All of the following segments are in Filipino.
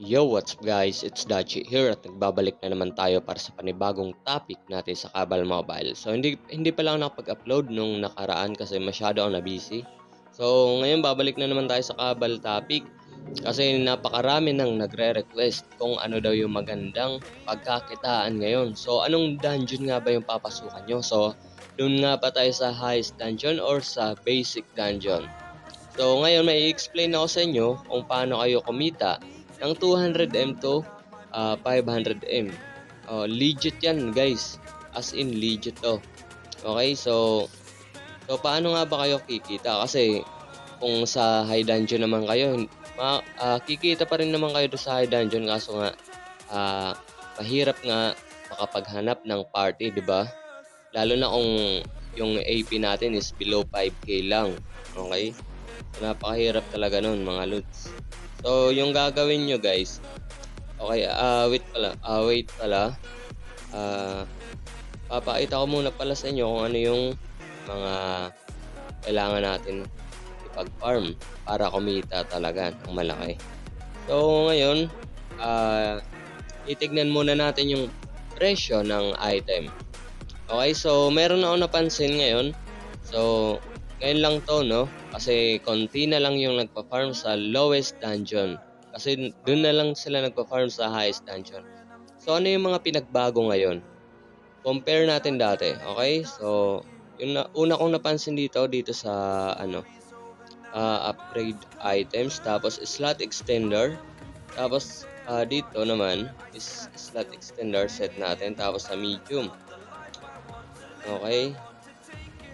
Yo, what's up guys? It's Dachi here at nagbabalik na naman tayo para sa panibagong topic natin sa Kabal Mobile. So, hindi, hindi pa lang nakapag-upload nung nakaraan kasi masyado ako na busy. So, ngayon babalik na naman tayo sa Kabal topic kasi napakarami nang nagre-request kung ano daw yung magandang pagkakitaan ngayon. So, anong dungeon nga ba yung papasukan nyo? So, dun nga pa tayo sa highest dungeon or sa basic dungeon. So, ngayon may explain ako sa inyo kung paano kayo kumita ng 200M to uh, 500M. Oh, legit yan guys. As in legit to. Okay, so so paano nga ba kayo kikita? Kasi kung sa high dungeon naman kayo, ma, uh, kikita pa rin naman kayo sa high dungeon kaso nga uh, mahirap nga makapaghanap ng party, 'di ba? Lalo na kung yung AP natin is below 5k lang. Okay? Napakahirap talaga nun mga lods. So, yung gagawin nyo guys, okay, uh, wait pala, uh, wait pala, uh, papakita ko muna pala sa inyo kung ano yung mga kailangan natin ipag-farm para kumita talaga ng malaki. So, ngayon, uh, itignan muna natin yung presyo ng item. Okay, so meron ako napansin ngayon. So, ngayon lang to, no? Kasi konti na lang yung nagpa-farm sa lowest dungeon. Kasi doon na lang sila nagpa-farm sa highest dungeon. So, ano yung mga pinagbago ngayon? Compare natin dati, okay? So, yung na, una kong napansin dito, dito sa, ano, uh, upgrade items, tapos slot extender, tapos uh, dito naman is slot extender set natin, tapos sa medium. Okay?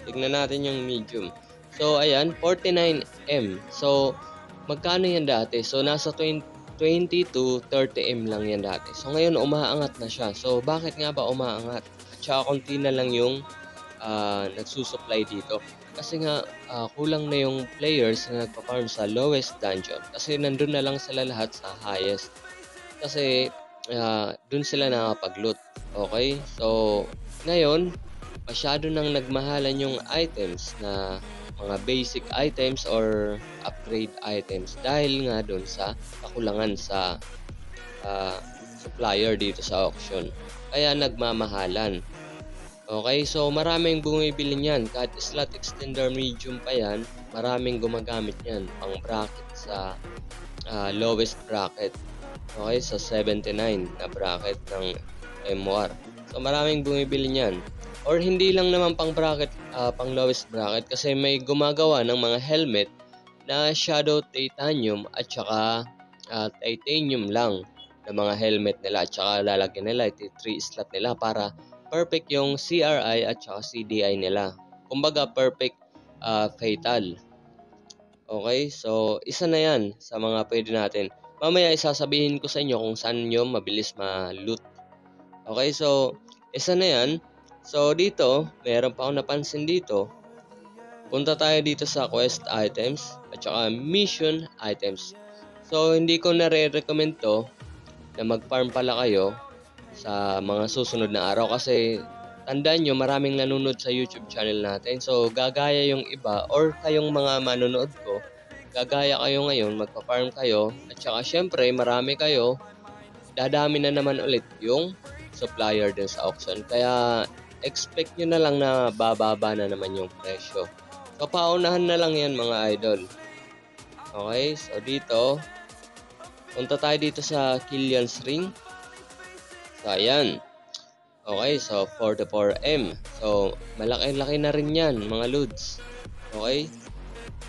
Tignan natin yung medium. So, ayan, 49M. So, magkano yan dati? So, nasa 20, 20 to 30M lang yan dati. So, ngayon, umaangat na siya. So, bakit nga ba umaangat? At saka, konti na lang yung uh, nagsusupply dito. Kasi nga, uh, kulang na yung players na nagpa-farm sa lowest dungeon. Kasi nandun na lang sila lahat sa highest. Kasi, uh, dun sila nakapag-loot. Okay? So, ngayon, masyado nang nagmahalan yung items na mga basic items or upgrade items dahil nga doon sa kakulangan sa uh, supplier dito sa auction. Kaya nagmamahalan. Okay, so maraming bumibili niyan. Kahit slot extender medium pa yan, maraming gumagamit niyan pang bracket sa uh, lowest bracket. Okay, sa 79 na bracket ng MWR. So maraming bumibili niyan. Or hindi lang naman pang bracket, uh, pang lowest bracket kasi may gumagawa ng mga helmet na shadow titanium at saka uh, titanium lang na mga helmet nila at saka lalagyan nila ito 3 slot nila para perfect yung CRI at saka CDI nila. Kumbaga perfect uh, fatal. Okay, so isa na yan sa mga pwede natin. Mamaya isasabihin ko sa inyo kung saan nyo mabilis ma-loot. Okay, so isa na yan. So dito, meron pa akong napansin dito. Punta tayo dito sa quest items at saka mission items. So hindi ko nare-recommend to na mag-farm pala kayo sa mga susunod na araw kasi tandaan nyo maraming nanonood sa YouTube channel natin. So gagaya yung iba or kayong mga manonood ko, gagaya kayo ngayon, magpa-farm kayo at saka syempre marami kayo, dadami na naman ulit yung supplier din sa auction. Kaya expect nyo na lang na bababa na naman yung presyo. So, paunahan na lang yan mga idol. Okay, so dito, punta tayo dito sa Killian's Ring. So, ayan. Okay, so 44M. So, malaki-laki na rin yan, mga loads. Okay?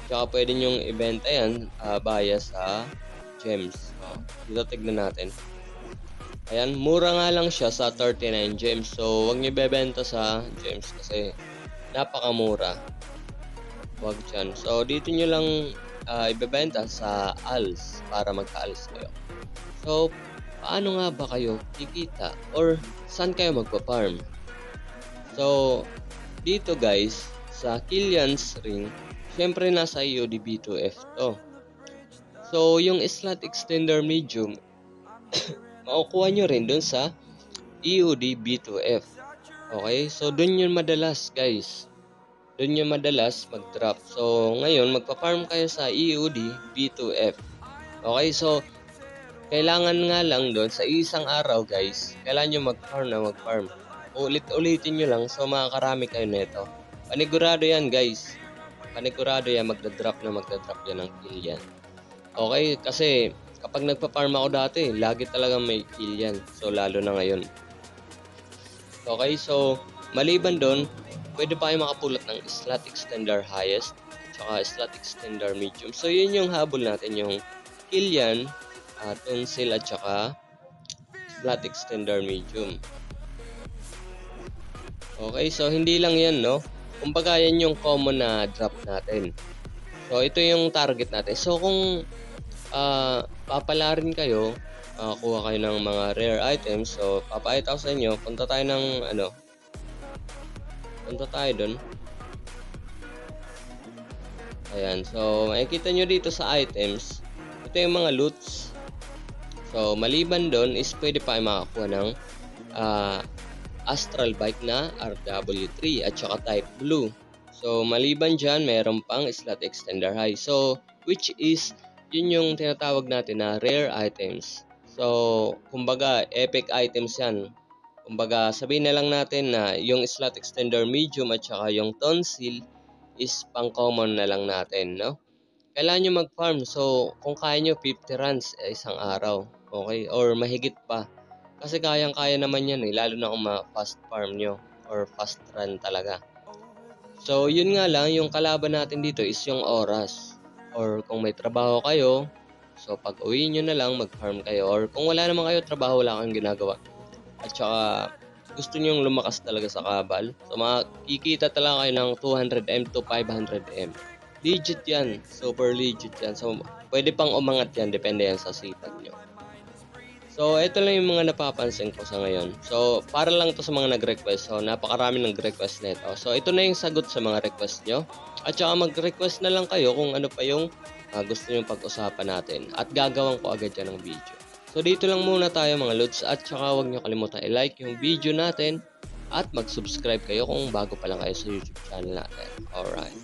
Tsaka pwede nyong ibenta yan uh, via sa gems. So, dito tignan natin. Ayan, mura nga lang siya sa 39 gems. So, wag niyo bebenta sa gems kasi napakamura. Wag dyan. So, dito niyo lang uh, ibebenta sa ALS para magka-ALS kayo. So, paano nga ba kayo kikita? Or, saan kayo magpa-farm? So, dito guys, sa Killian's Ring, syempre nasa EOD B2F to. So, yung slot extender medium, makukuha nyo rin dun sa EOD B2F. Okay? So, dun yun madalas, guys. Dun yun madalas mag-drop. So, ngayon, magpa-farm kayo sa EOD B2F. Okay? So, kailangan nga lang doon sa isang araw guys, kailangan nyo mag-farm na mag-farm. Ulit-ulitin nyo lang so makakarami kayo nito. Panigurado yan guys. Panigurado yan, magdadrop na magdadrop yan ng kill yan. Okay, kasi kapag nagpa-farm ako dati, lagi talaga may kill yan. So lalo na ngayon. Okay, so maliban doon, pwede pa kayo makapulot ng slot extender highest tsaka slot extender medium. So yun yung habol natin, yung kill yan, uh, tonsil at saka slot extender medium. Okay, so hindi lang yan, no? Kumbaga yan yung common na drop natin. So ito yung target natin. So kung uh, papala rin kayo, uh, kuha kayo ng mga rare items. So papakita ko sa inyo, punta tayo ng ano, punta tayo doon. Ayan, so makikita nyo dito sa items, ito yung mga loots. So maliban doon is pwede pa kayo makakuha ng uh, Astral Bike na RW3 at saka Type Blue. So, maliban dyan, mayroon pang slot extender high. So, which is, yun yung tinatawag natin na rare items. So, kumbaga, epic items yan. Kumbaga, sabihin na lang natin na yung slot extender medium at saka yung tonsil is pang common na lang natin, no? Kailangan nyo mag-farm. So, kung kaya nyo 50 runs eh, isang araw. Okay? Or mahigit pa. Kasi kayang-kaya naman yan eh, lalo na kung ma-fast farm nyo or fast run talaga. So, yun nga lang, yung kalaban natin dito is yung oras. Or kung may trabaho kayo, so pag uwi nyo na lang, mag-farm kayo. Or kung wala naman kayo trabaho, wala kang ginagawa. At saka, gusto nyo lumakas talaga sa kabal. So, makikita talaga kayo ng 200M to 500M. Legit yan. Super legit yan. So, pwede pang umangat yan. Depende yan sa sipag nyo. So, ito lang yung mga napapansin ko sa ngayon. So, para lang to sa mga nag-request. So, napakarami nag-request nito. So, ito na yung sagot sa mga request nyo. At saka mag-request na lang kayo kung ano pa yung uh, gusto nyo pag-usapan natin. At gagawin ko agad yan ng video. So, dito lang muna tayo mga lods. At saka huwag nyo kalimutan i-like yung video natin. At mag-subscribe kayo kung bago pa lang kayo sa YouTube channel natin. Alright.